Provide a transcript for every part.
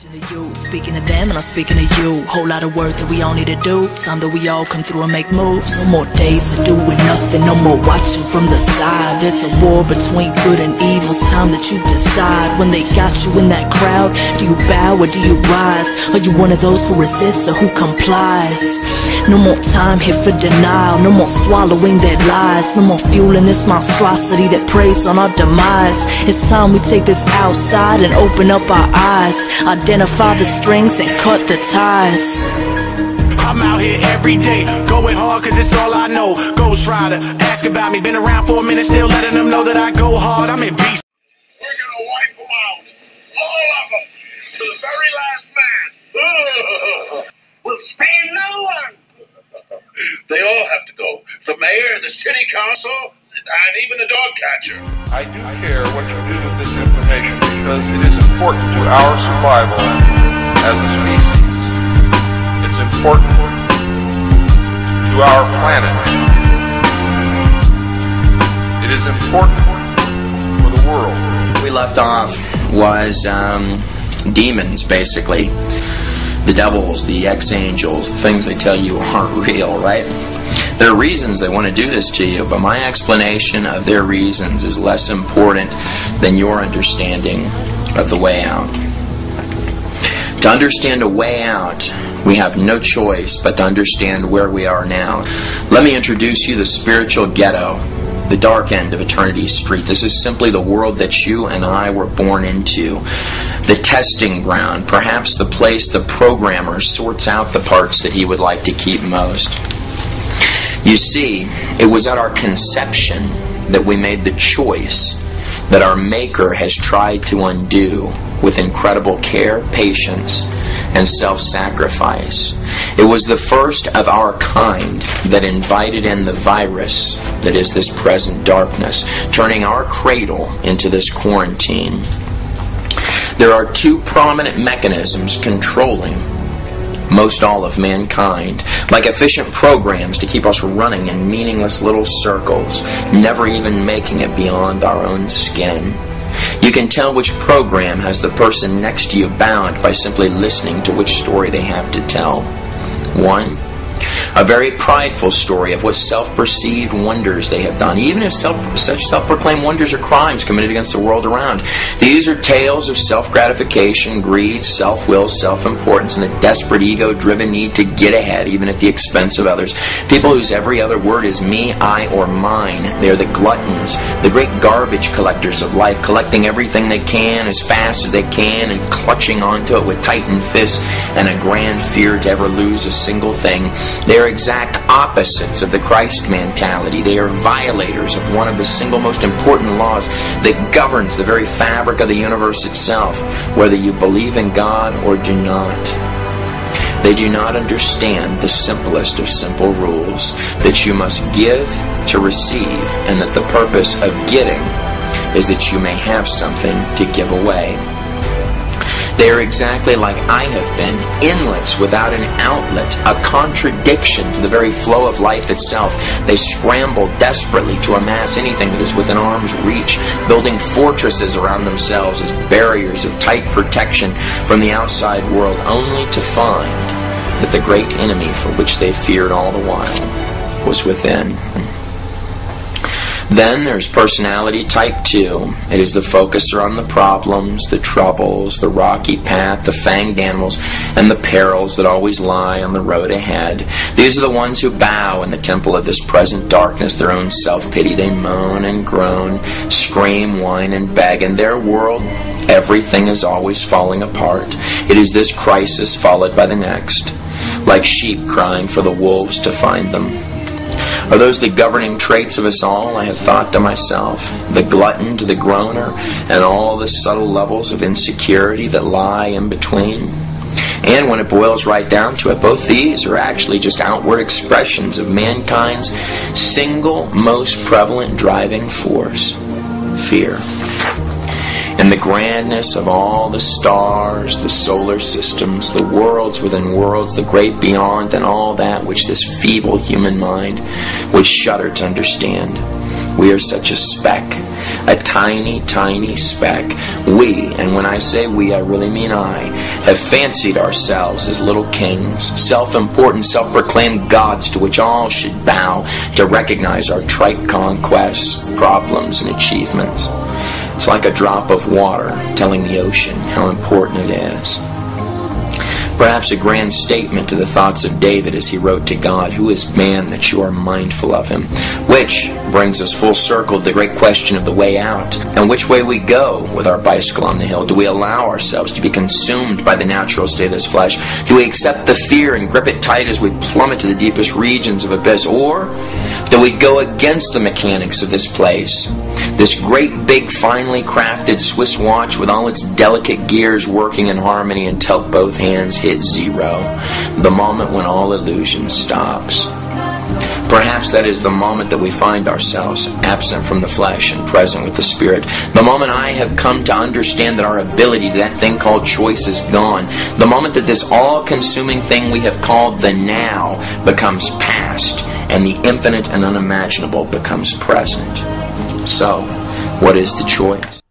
Speaking to you, speaking to them, and I'm speaking to you. Whole lot of work that we all need to do. Time that we all come through and make moves. No more days to do with nothing, no more watching from the side. There's a war between good and evil. It's time that you decide. When they got you in that crowd, do you bow or do you rise? Are you one of those who resists or who complies? No more time here for denial, no more swallowing their lies, no more fueling this monstrosity that preys on our demise. It's time we take this outside and open up our eyes, identify the strings and cut the ties. I'm out here every day, going hard cause it's all I know. Ghost Rider, ask about me, been around for a minute, still letting them know that I go hard. I'm in beast. We're gonna wipe them out. All of them. To the very last man. we'll spare no one. They all have to go. The mayor, the city council, and even the dog catcher. I do care what you do with this information because it is important to our survival as a species. It's important to our planet. It is important for the world. we left off was um, demons, basically. The devils, the ex angels, the things they tell you aren't real, right? There are reasons they want to do this to you, but my explanation of their reasons is less important than your understanding of the way out. To understand a way out, we have no choice but to understand where we are now. Let me introduce you the spiritual ghetto, the dark end of Eternity Street. This is simply the world that you and I were born into. The testing ground, perhaps the place the programmer sorts out the parts that he would like to keep most. You see, it was at our conception that we made the choice that our Maker has tried to undo with incredible care, patience, and self sacrifice. It was the first of our kind that invited in the virus that is this present darkness, turning our cradle into this quarantine. There are two prominent mechanisms controlling most all of mankind, like efficient programs to keep us running in meaningless little circles, never even making it beyond our own skin. You can tell which program has the person next to you bound by simply listening to which story they have to tell. One, a very prideful story of what self-perceived wonders they have done, even if self, such self-proclaimed wonders are crimes committed against the world around. These are tales of self-gratification, greed, self-will, self-importance, and the desperate ego-driven need to get ahead, even at the expense of others. People whose every other word is me, I, or mine. They are the gluttons, the great garbage collectors of life, collecting everything they can as fast as they can and clutching onto it with tightened fists and a grand fear to ever lose a single thing. They are exact opposites of the Christ mentality. They are violators of one of the single most important laws that governs the very fabric of the universe itself, whether you believe in God or do not. They do not understand the simplest of simple rules that you must give to receive, and that the purpose of getting is that you may have something to give away. They are exactly like I have been, inlets without an outlet, a contradiction to the very flow of life itself. They scramble desperately to amass anything that is within arm's reach, building fortresses around themselves as barriers of tight protection from the outside world, only to find that the great enemy for which they feared all the while was within. Then there's personality type 2. It is the focuser on the problems, the troubles, the rocky path, the fanged animals, and the perils that always lie on the road ahead. These are the ones who bow in the temple of this present darkness, their own self pity. They moan and groan, scream, whine, and beg. In their world, everything is always falling apart. It is this crisis followed by the next, like sheep crying for the wolves to find them. Are those the governing traits of us all? I have thought to myself. The glutton to the groaner, and all the subtle levels of insecurity that lie in between. And when it boils right down to it, both these are actually just outward expressions of mankind's single most prevalent driving force fear. The grandness of all the stars, the solar systems, the worlds within worlds, the great beyond, and all that which this feeble human mind would shudder to understand. We are such a speck, a tiny, tiny speck. We, and when I say we, I really mean I, have fancied ourselves as little kings, self-important, self-proclaimed gods to which all should bow to recognize our trite conquests, problems, and achievements. It's like a drop of water telling the ocean how important it is. Perhaps a grand statement to the thoughts of David as he wrote to God, Who is man that you are mindful of him? Which brings us full circle to the great question of the way out and which way we go with our bicycle on the hill. Do we allow ourselves to be consumed by the natural state of this flesh? Do we accept the fear and grip it tight as we plummet to the deepest regions of abyss? Or do we go against the mechanics of this place? This great, big, finely crafted Swiss watch with all its delicate gears working in harmony until both hands hit zero. The moment when all illusion stops. Perhaps that is the moment that we find ourselves absent from the flesh and present with the spirit. The moment I have come to understand that our ability to that thing called choice is gone. The moment that this all-consuming thing we have called the now becomes past and the infinite and unimaginable becomes present. So, what is the choice?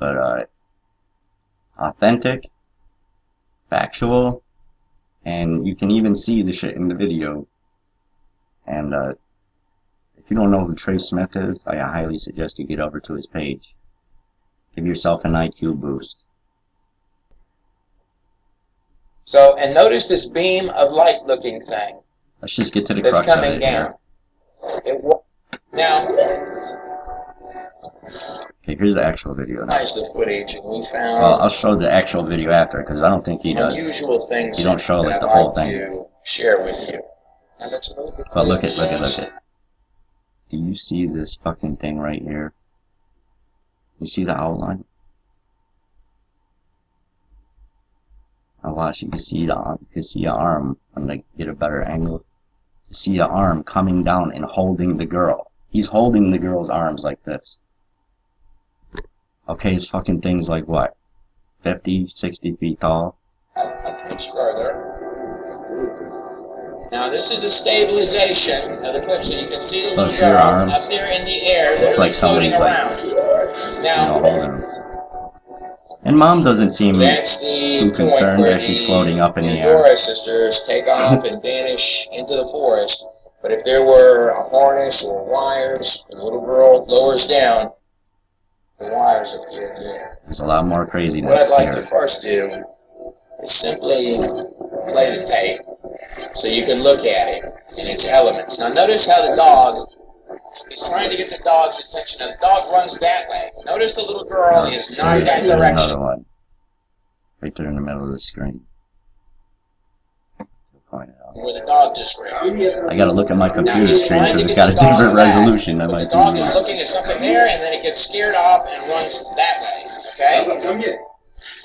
But, uh, authentic, factual, and you can even see the shit in the video. And, uh, if you don't know who Trey Smith is, I highly suggest you get over to his page. Give yourself an IQ boost. So, and notice this beam of light looking thing Let's just get to the crux of coming it. down. It, wa- now, Okay, here's the actual video now. nice the footage, and we found Well, I'll show the actual video after, because I don't think he does. unusual things You don't show, like, the whole thing. to share with you. Now, that's really good But look at, look at, look at. Do you see this fucking thing right here? You see the outline? Now watch, you can see the arm, you can see the arm. I'm gonna get a better angle. See the arm coming down and holding the girl. He's holding the girl's arms like this. Okay, his fucking thing's like what? 50, 60 feet tall? a, a pitch further. Now this is a stabilization of the clip, so you can see the So girl arms. up there in the air, Looks like somebody's, floating like, around. You know, Now holding. And mom doesn't seem too concerned as she's floating up in the air. Pandora sisters take off and vanish into the forest. But if there were a harness or wires, the little girl lowers down, the wires appear in the air. There's a lot more craziness. What I'd like to first do is simply play the tape so you can look at it in its elements. Now notice how the dog is trying to get the dog's attention. Now the dog runs that way. Notice the little girl is not There's that another direction. one. Right there in the middle of the screen. Point it out. Where the dog just ran. I gotta look at my computer he's screen because it's got a different back, resolution than but my the dog is looking at something there and then it gets scared off and runs that way. Okay?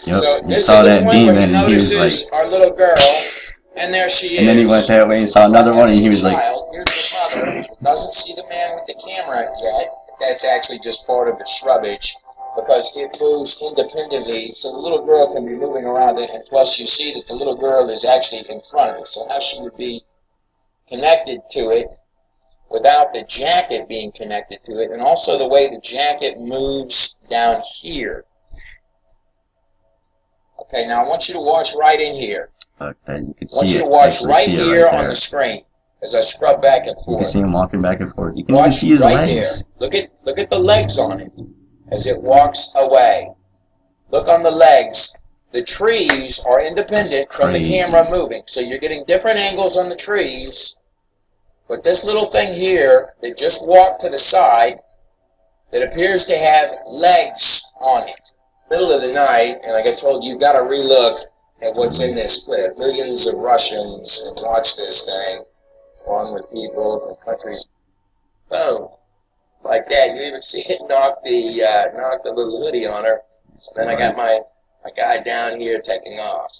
Yep, So you this saw is the that point where demon he and he was like, notices our little girl, and there she is. and then he went that way and saw another one and he was like, here's the mother, doesn't see the man with the camera yet. That's actually just part of the shrubbage because it moves independently, so the little girl can be moving around it, and plus you see that the little girl is actually in front of it. So how she would be connected to it without the jacket being connected to it, and also the way the jacket moves down here. Okay, now I want you to watch right in here. Fuck that, you could I want see you to watch right here right on the screen as I scrub back and forth. You can see him walking back and forth. You can even Watch see his right legs. there. Look at look at the legs on it as it walks away. Look on the legs. The trees are independent from the camera moving, so you're getting different angles on the trees. But this little thing here that just walked to the side that appears to have legs on it. Middle of the night, and like I told you, you've got to relook at what's in this clip. Millions of Russians have watched this thing, along with people from countries. Boom. Like that. You even see it knock the uh, knock the little hoodie on her. And then I got my my guy down here taking off.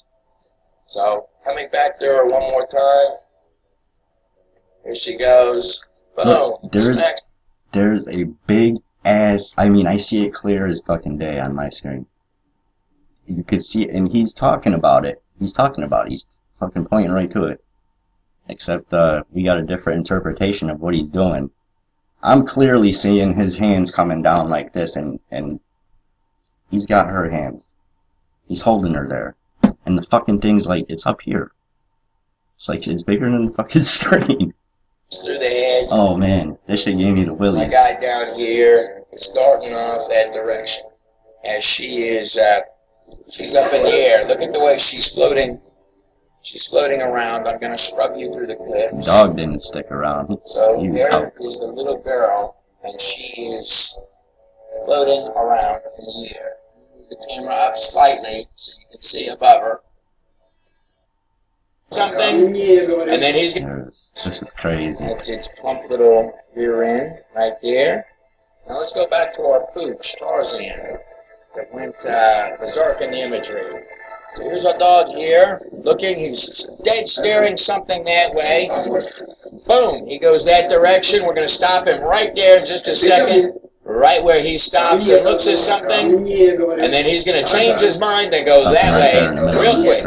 So coming back to her one more time. Here she goes. Boom. Look, there's- Smack. There's a big ass. I mean, I see it clear as fucking day on my screen. You could see it, and he's talking about it. He's talking about it. He's fucking pointing right to it. Except uh, we got a different interpretation of what he's doing. I'm clearly seeing his hands coming down like this, and and he's got her hands. He's holding her there, and the fucking thing's like it's up here. It's like it's bigger than the fucking screen. through the head. Oh man, this shit gave me the willies. My guy down here is starting off that direction. As she is, uh, she's up in the air. Look at the way she's floating. She's floating around. I'm going to scrub you through the clips. Dog didn't stick around. So He there out. is the little girl, and she is floating around in the air. Move the camera up slightly so you can see above her. Something, and then he's This is crazy. That's its plump little rear end right there. Now let's go back to our pooch, Tarzan, that went uh, berserk in the imagery. So here's our dog here, looking, he's dead staring something that way. Boom, he goes that direction. We're going to stop him right there in just a second, right where he stops and looks at something. And then he's going to change his mind and go that right there in the way real quick.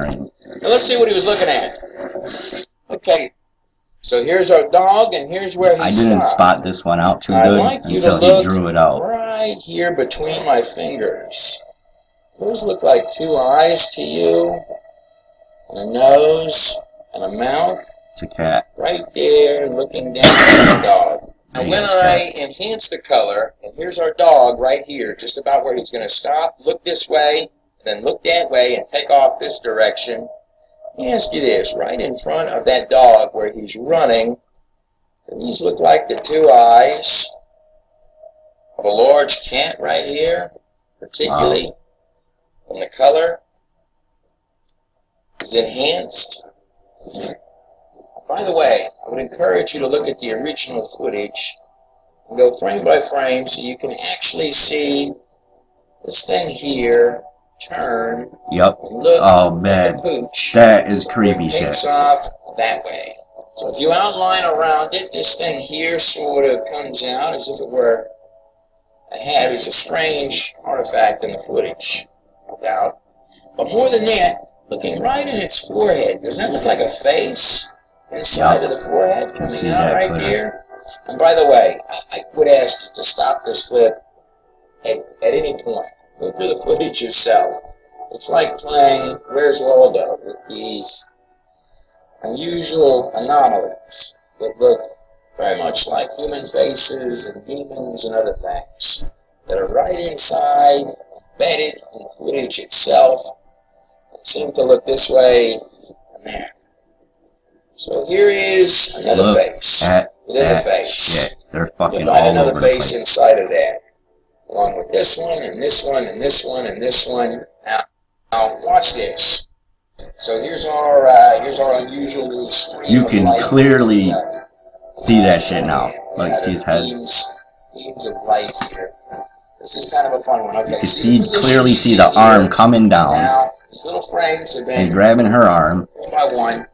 Now let's see what he was looking at. Okay, so here's our dog, and here's where he I didn't spot this one out too I'd good like until he drew it out. right here between my fingers. Those look like two eyes to you, and a nose, and a mouth. It's a cat. Right there, looking down at the dog. Now, when I enhance the color, and here's our dog right here, just about where he's going to stop, look this way, then look that way, and take off this direction. Let me ask you this, right in front of that dog where he's running, do these look like the two eyes a large cat right here, particularly in the color? Is enhanced? By the way, I would encourage you to look at the original footage and go frame by frame so you can actually see this thing here turn Yep. and look Oh at man, the pooch. that is it creepy shit. takes off that way. So if you outline around it, this thing here sort of comes out as if it were a head. is a strange artifact in the footage, no doubt. But more than that, looking right in its forehead, does that look like a face inside Yeah. of the forehead coming out right clear. there? And by the way, I I would ask you to stop this clip at, at any point. Go through the footage yourself. It's like playing Where's Waldo with these unusual anomalies that look very much like human faces and demons and other things that are right inside, embedded in the footage itself, and seem to look this way and that. So here is another Look face at within the face. shit. They're fucking You'll find another face inside of that, along with this one and this one and this one and this one. Now, now watch this. So here's our uh, here's our unusual You can light. clearly Uh, see that shit now. Like, see his head. Beams, beams of light here. This is kind of a fun one. Okay, You can see see clearly see the here? arm coming down Now these little frames have and grabbing her arm. one by one.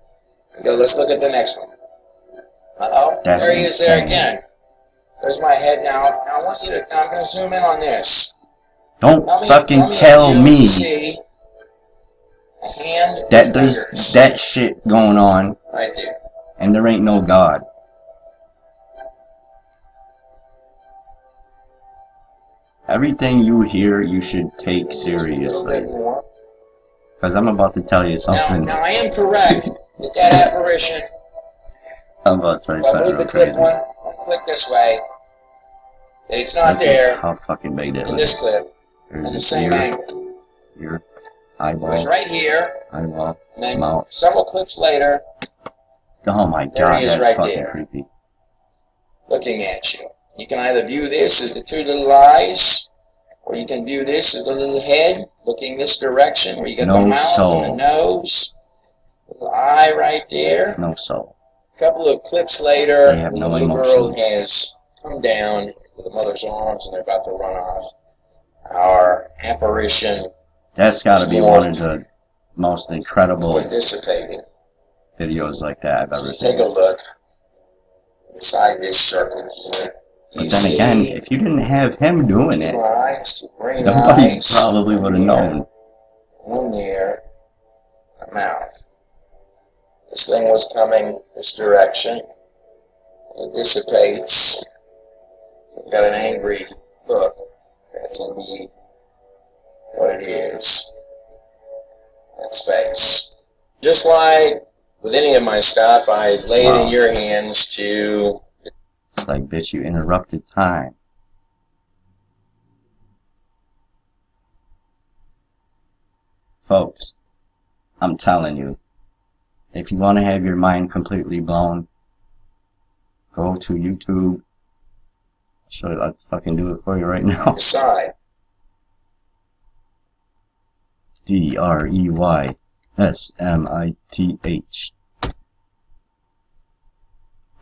Go, let's look at the next one. Uh-oh, That's there he is there again. There's my head now. Now I want you to, now I'm going to zoom in on this. Don't Tell fucking tell me, tell if me see a hand that there's that shit going on right there. and there ain't no God. Everything you hear, you should take seriously. Because I'm about to tell you something. now I am correct with that apparition, I'm about to tell you something move the clip one, click this way, it's not Look at there How fucking big that in this clip, There's in the same ear, angle. It eyeball, was right here, eyeball, and then mouth. several clips later, Oh my There god, he is that's right fucking there. creepy. looking at you. You can either view this as the two little eyes, or you can view this as the little head looking this direction, where you got the No mouth and the nose, little eye right there. No soul. A couple of clips later, the no little girl has come down into the mother's arms and they're about to run off. Our apparition That's gotta be one of the most incredible videos like that I've So seen. take a look inside this circle here. But You then again, if you didn't have him doing it, nobody probably would have known. one there, a mouth. This thing was coming this direction. It dissipates. We've got an angry look. That's indeed what it is. That's face. Just like with any of my stuff, I lay it Wow. in your hands to It's like, bitch, you interrupted time. Folks, I'm telling you, if you want to have your mind completely blown, go to YouTube. Should I fucking do it for you right now? decide. T R E Y S M I T H.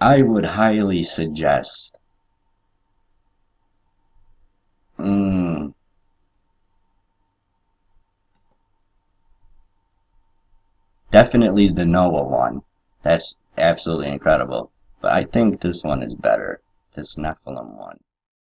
I would highly suggest. Mm, definitely the Noah one. That's absolutely incredible. But I think this one is better. This Nephilim one.